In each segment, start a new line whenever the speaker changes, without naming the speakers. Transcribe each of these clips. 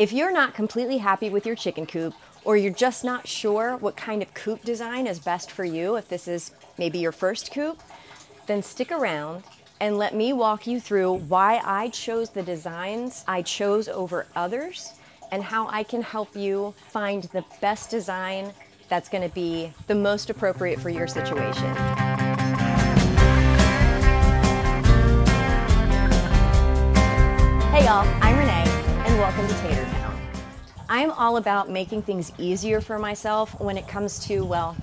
If you're not completely happy with your chicken coop, or you're just not sure what kind of coop design is best for you, if this is maybe your first coop, then stick around and let me walk you through why I chose the designs I chose over others and how I can help you find the best design that's going to be the most appropriate for your situation. Hey y'all, and welcome to Tatertown. I'm all about making things easier for myself when it comes to, well,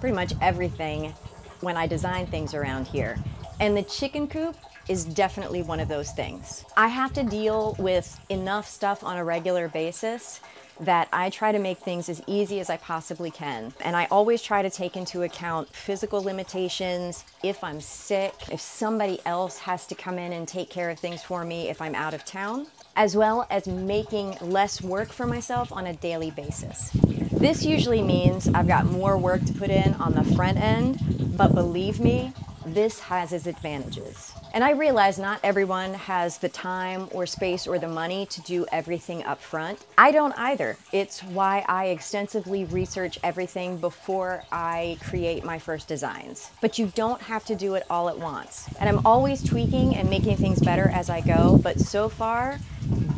pretty much everything when I design things around here. And the chicken coop is definitely one of those things. I have to deal with enough stuff on a regular basis that I try to make things as easy as I possibly can. And I always try to take into account physical limitations, if I'm sick, if somebody else has to come in and take care of things for me if I'm out of town, as well as making less work for myself on a daily basis. This usually means I've got more work to put in on the front end, but believe me, this has its advantages. And I realize not everyone has the time or space or the money to do everything up front. I don't either. It's why I extensively research everything before I create my first designs. But you don't have to do it all at once. And I'm always tweaking and making things better as I go, but so far,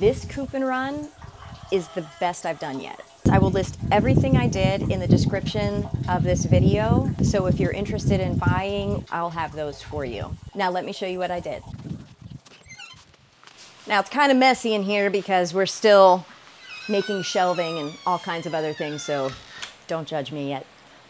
this coop and run is the best I've done yet. I will list everything I did in the description of this video. So if you're interested in buying, I'll have those for you. Now let me show you what I did. Now it's kind of messy in here because we're still making shelving and all kinds of other things, so don't judge me yet.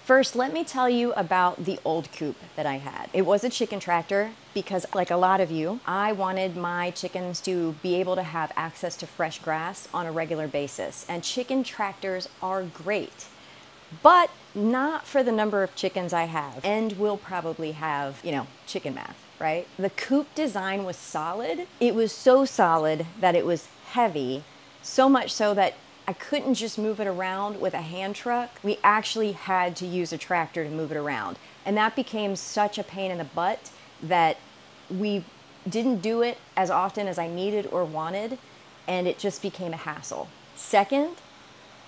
First, let me tell you about the old coop that I had. It was a chicken tractor because like a lot of you, I wanted my chickens to be able to have access to fresh grass on a regular basis. And chicken tractors are great, but not for the number of chickens I have and will probably have, you know, chicken math, right? The coop design was solid. It was so solid that it was heavy, so much so that I couldn't just move it around with a hand truck. We actually had to use a tractor to move it around. And that became such a pain in the butt that we didn't do it as often as I needed or wanted, and it just became a hassle. Second,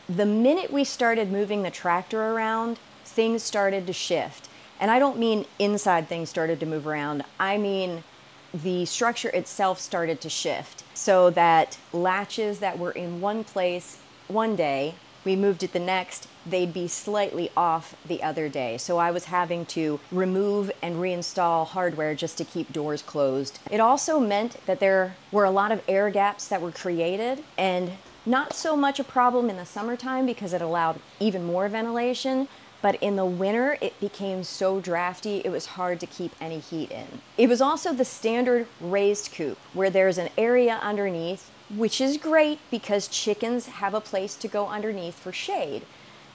the minute we started moving the tractor around, things started to shift. And I don't mean inside things started to move around, I mean the structure itself started to shift so that latches that were in one place one day, we moved it the next, they'd be slightly off the other day. So I was having to remove and reinstall hardware just to keep doors closed. It also meant that there were a lot of air gaps that were created and not so much a problem in the summertime because it allowed even more ventilation, but in the winter it became so drafty it was hard to keep any heat in. It was also the standard raised coop where there's an area underneath which is great because chickens have a place to go underneath for shade.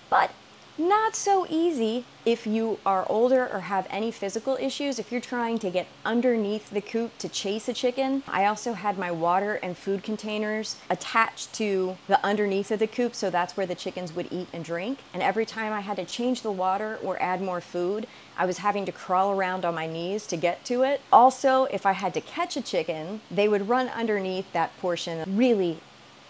But not so easy if you are older or have any physical issues. If you're trying to get underneath the coop to chase a chicken, I also had my water and food containers attached to the underneath of the coop, so that's where the chickens would eat and drink. And every time I had to change the water or add more food, I was having to crawl around on my knees to get to it. Also, if I had to catch a chicken, they would run underneath that portion really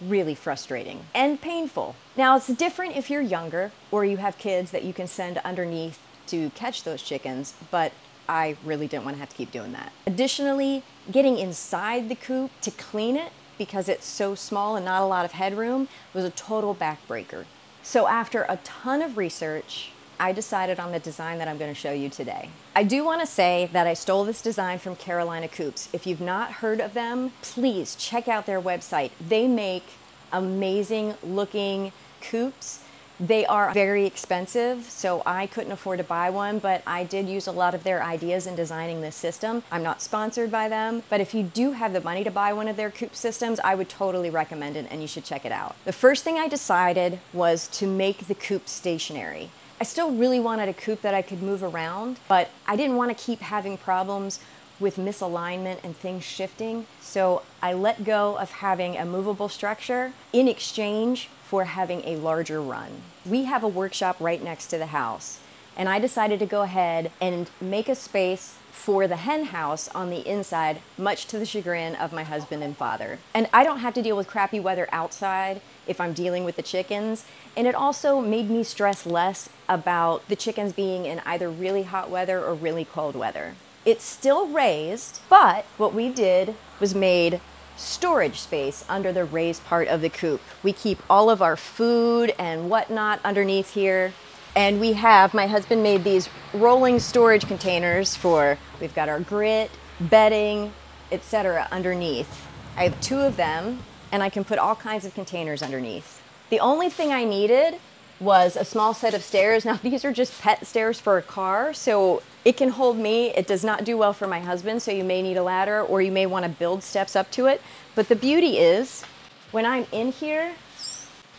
really frustrating and painful. Now, it's different if you're younger or you have kids that you can send underneath to catch those chickens, but I really didn't want to have to keep doing that. Additionally, getting inside the coop to clean it because it's so small and not a lot of headroom was a total backbreaker. So after a ton of research, I decided on the design that I'm going to show you today. I do want to say that I stole this design from Carolina Coops. If you've not heard of them, please check out their website. They make amazing looking coops. They are very expensive, so I couldn't afford to buy one, but I did use a lot of their ideas in designing this system. I'm not sponsored by them, but if you do have the money to buy one of their coop systems, I would totally recommend it and you should check it out. The first thing I decided was to make the coop stationary. I still really wanted a coop that I could move around, but I didn't want to keep having problems with misalignment and things shifting. So I let go of having a movable structure in exchange for having a larger run. We have a workshop right next to the house, and I decided to go ahead and make a space for the hen house on the inside, much to the chagrin of my husband and father. And I don't have to deal with crappy weather outside if I'm dealing with the chickens. And it also made me stress less about the chickens being in either really hot weather or really cold weather. It's still raised, but what we did was made storage space under the raised part of the coop. We keep all of our food and whatnot underneath here. And we have, my husband made these rolling storage containers for, we've got our grit, bedding, etc. underneath. I have two of them and I can put all kinds of containers underneath. The only thing I needed was a small set of stairs. Now these are just pet stairs for a car, so it can hold me. It does not do well for my husband, so you may need a ladder or you may want to build steps up to it. But the beauty is, when I'm in here,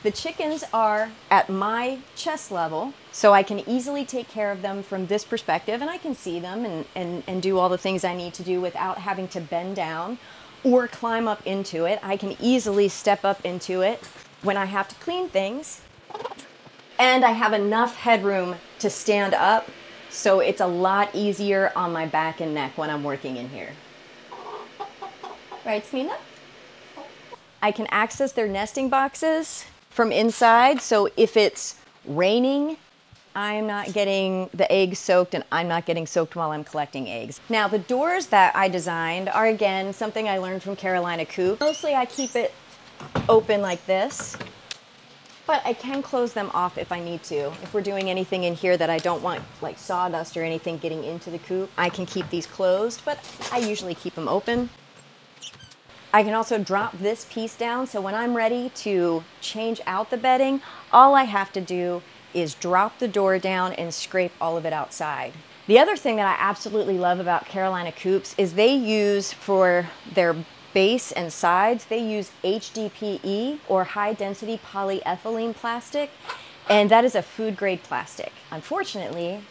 the chickens are at my chest level, so I can easily take care of them from this perspective and I can see them and, and, and do all the things I need to do without having to bend down or climb up into it. I can easily step up into it when I have to clean things and I have enough headroom to stand up, so it's a lot easier on my back and neck when I'm working in here. Right, Smina? I can access their nesting boxes from inside, so if it's raining, I'm not getting the eggs soaked and I'm not getting soaked while I'm collecting eggs. Now the doors that I designed are again something I learned from Carolina Coop. Mostly I keep it open like this but I can close them off if I need to. If we're doing anything in here that I don't want like sawdust or anything getting into the coop, I can keep these closed, but I usually keep them open. I can also drop this piece down, so when I'm ready to change out the bedding, all I have to do is drop the door down and scrape all of it outside. The other thing that I absolutely love about Carolina Coops is they use for their base and sides, they use HDPE or high density polyethylene plastic, and that is a food grade plastic. Unfortunately,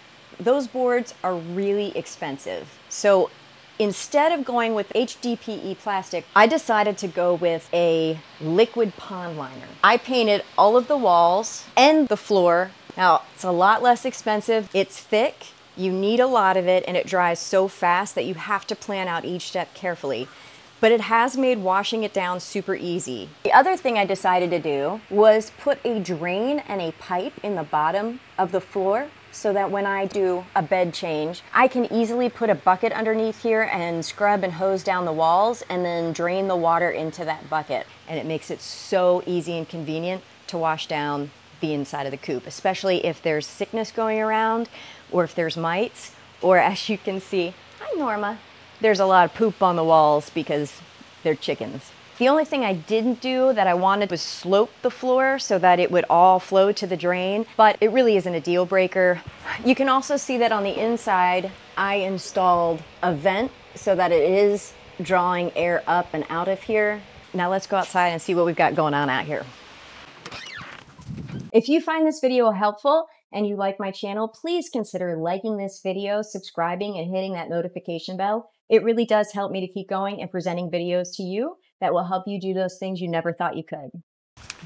those boards are really expensive. So instead of going with HDPE plastic, I decided to go with a liquid pond liner. I painted all of the walls and the floor. Now, it's a lot less expensive. It's thick. You need a lot of it and it dries so fast that you have to plan out each step carefully but it has made washing it down super easy. The other thing I decided to do was put a drain and a pipe in the bottom of the floor so that when I do a bed change, I can easily put a bucket underneath here and scrub and hose down the walls and then drain the water into that bucket. And it makes it so easy and convenient to wash down the inside of the coop, especially if there's sickness going around or if there's mites, or as you can see, hi Norma, there's a lot of poop on the walls because they're chickens. The only thing I didn't do that I wanted was slope the floor so that it would all flow to the drain, but it really isn't a deal breaker. You can also see that on the inside, I installed a vent so that it is drawing air up and out of here. Now let's go outside and see what we've got going on out here. If you find this video helpful and you like my channel, please consider liking this video, subscribing, and hitting that notification bell. It really does help me to keep going and presenting videos to you that will help you do those things you never thought you could.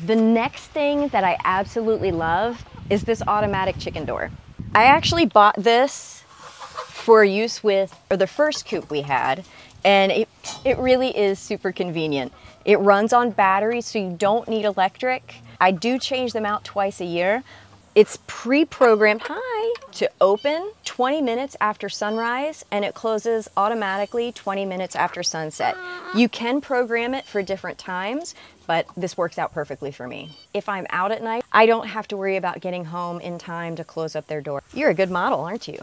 The next thing that I absolutely love is this automatic chicken door. I actually bought this for use with or the first coop we had and it, it really is super convenient. It runs on batteries so you don't need electric. I do change them out twice a year, it's pre-programmed, hi, to open 20 minutes after sunrise and it closes automatically 20 minutes after sunset. You can program it for different times, but this works out perfectly for me. If I'm out at night, I don't have to worry about getting home in time to close up their door. You're a good model, aren't you?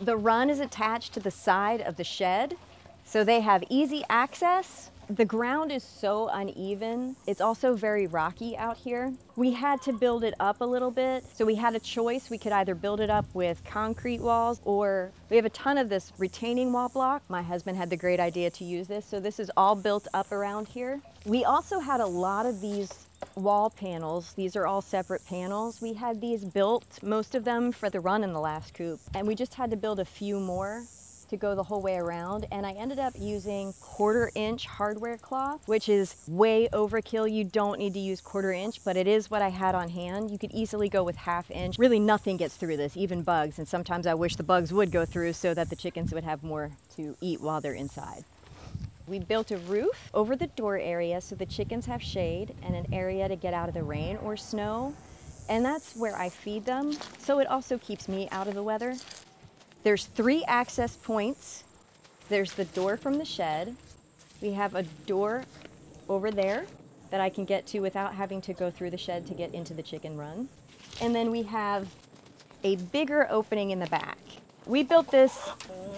The run is attached to the side of the shed, so they have easy access the ground is so uneven. It's also very rocky out here. We had to build it up a little bit. So we had a choice. We could either build it up with concrete walls or we have a ton of this retaining wall block. My husband had the great idea to use this. So this is all built up around here. We also had a lot of these wall panels. These are all separate panels. We had these built, most of them for the run in the last coop. And we just had to build a few more to go the whole way around and I ended up using quarter inch hardware cloth, which is way overkill. You don't need to use quarter inch, but it is what I had on hand. You could easily go with half inch. Really nothing gets through this, even bugs. And sometimes I wish the bugs would go through so that the chickens would have more to eat while they're inside. We built a roof over the door area so the chickens have shade and an area to get out of the rain or snow. And that's where I feed them, so it also keeps me out of the weather. There's three access points. There's the door from the shed. We have a door over there that I can get to without having to go through the shed to get into the chicken run. And then we have a bigger opening in the back. We built this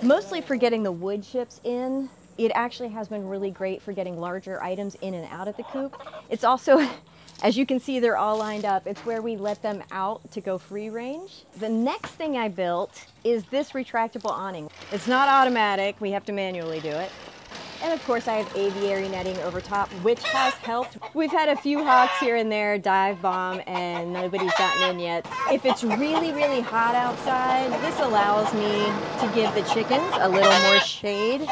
mostly for getting the wood chips in it actually has been really great for getting larger items in and out of the coop. It's also, as you can see, they're all lined up. It's where we let them out to go free range. The next thing I built is this retractable awning. It's not automatic, we have to manually do it. And of course I have aviary netting over top, which has helped. We've had a few hawks here and there dive bomb and nobody's gotten in yet. If it's really, really hot outside, this allows me to give the chickens a little more shade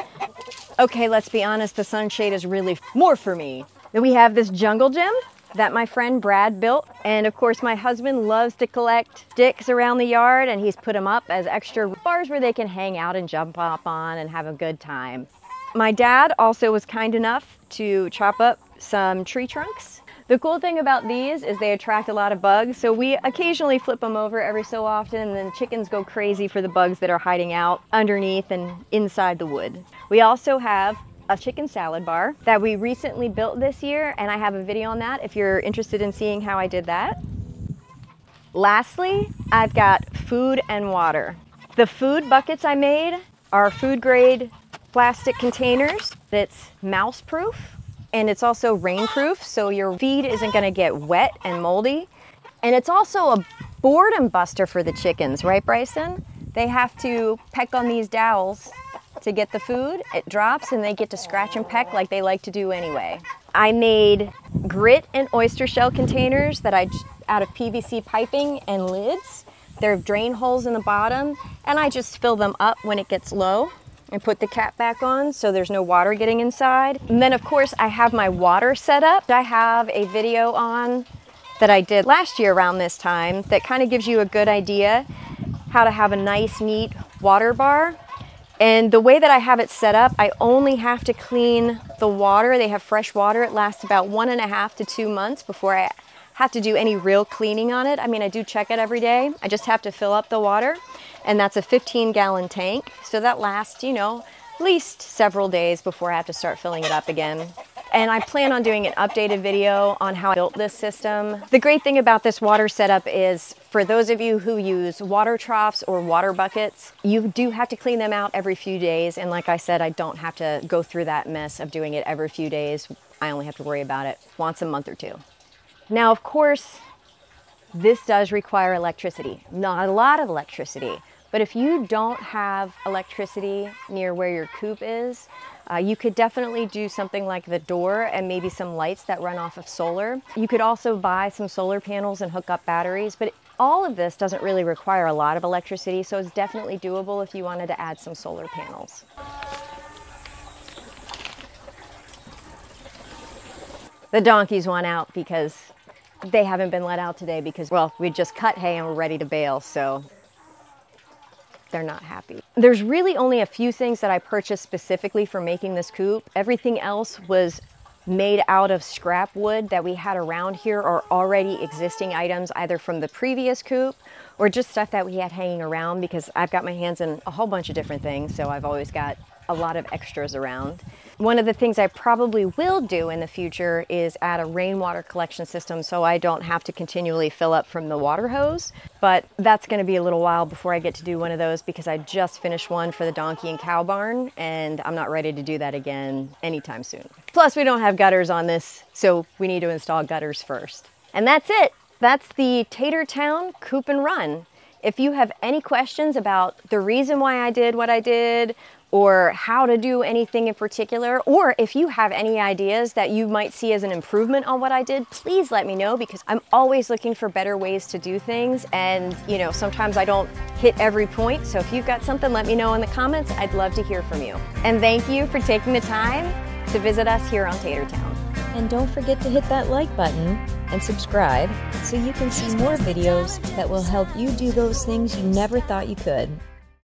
okay, let's be honest, the sunshade is really more for me. Then we have this jungle gym that my friend Brad built. And of course, my husband loves to collect sticks around the yard and he's put them up as extra bars where they can hang out and jump up on and have a good time. My dad also was kind enough to chop up some tree trunks. The cool thing about these is they attract a lot of bugs, so we occasionally flip them over every so often and then chickens go crazy for the bugs that are hiding out underneath and inside the wood. We also have a chicken salad bar that we recently built this year and I have a video on that if you're interested in seeing how I did that. Lastly, I've got food and water. The food buckets I made are food grade plastic containers that's mouse proof and it's also rain proof so your feed isn't going to get wet and moldy. And it's also a boredom buster for the chickens, right Bryson? They have to peck on these dowels to get the food. It drops and they get to scratch and peck like they like to do anyway. I made grit and oyster shell containers that I out of PVC piping and lids. There are drain holes in the bottom and I just fill them up when it gets low and put the cap back on so there's no water getting inside. And then of course I have my water set up. I have a video on that I did last year around this time that kind of gives you a good idea how to have a nice neat water bar and the way that I have it set up, I only have to clean the water. They have fresh water. It lasts about one and a half to two months before I have to do any real cleaning on it. I mean, I do check it every day. I just have to fill up the water and that's a 15 gallon tank. So that lasts, you know, at least several days before I have to start filling it up again. And I plan on doing an updated video on how I built this system. The great thing about this water setup is for those of you who use water troughs or water buckets, you do have to clean them out every few days. And like I said, I don't have to go through that mess of doing it every few days. I only have to worry about it once a month or two. Now, of course, this does require electricity. Not a lot of electricity, but if you don't have electricity near where your coop is, uh, you could definitely do something like the door and maybe some lights that run off of solar. You could also buy some solar panels and hook up batteries, but all of this doesn't really require a lot of electricity, so it's definitely doable if you wanted to add some solar panels. The donkeys want out because they haven't been let out today because, well, we just cut hay and we're ready to bale, so they're not happy. There's really only a few things that I purchased specifically for making this coop. Everything else was made out of scrap wood that we had around here or already existing items either from the previous coop or just stuff that we had hanging around because I've got my hands in a whole bunch of different things so I've always got a lot of extras around. One of the things I probably will do in the future is add a rainwater collection system so I don't have to continually fill up from the water hose. But that's going to be a little while before I get to do one of those because I just finished one for the donkey and cow barn and I'm not ready to do that again anytime soon. Plus we don't have gutters on this, so we need to install gutters first. And that's it. That's the Tatertown Coop and Run. If you have any questions about the reason why I did what I did, or how to do anything in particular, or if you have any ideas that you might see as an improvement on what I did, please let me know because I'm always looking for better ways to do things. And, you know, sometimes I don't hit every point. So if you've got something, let me know in the comments. I'd love to hear from you. And thank you for taking the time to visit us here on Tatertown.
And don't forget to hit that like button and subscribe so you can see more videos that will help you do those things you never thought you could.